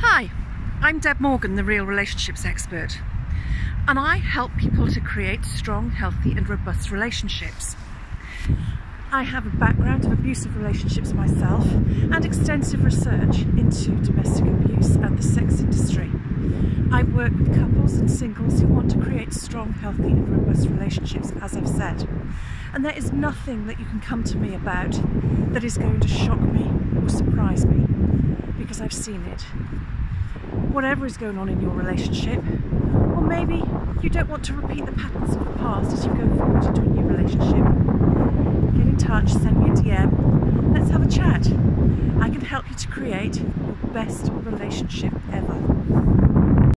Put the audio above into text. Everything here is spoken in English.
Hi, I'm Deb Morgan, the Real Relationships Expert, and I help people to create strong, healthy, and robust relationships. I have a background of abusive relationships myself and extensive research into domestic abuse and the sex industry. I work with couples and singles who want to create strong, healthy, and robust relationships, as I've said. And there is nothing that you can come to me about that is going to shock me or because I've seen it. Whatever is going on in your relationship, or maybe you don't want to repeat the patterns of the past as you go forward into a new relationship, get in touch, send me a DM, let's have a chat. I can help you to create your best relationship ever.